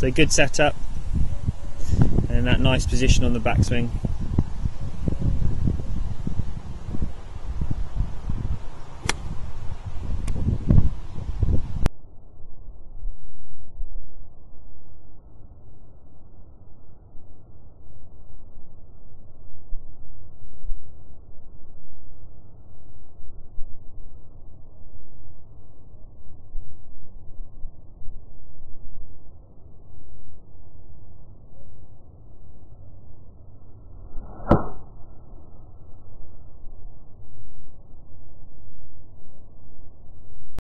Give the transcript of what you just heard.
So good setup and that nice position on the backswing.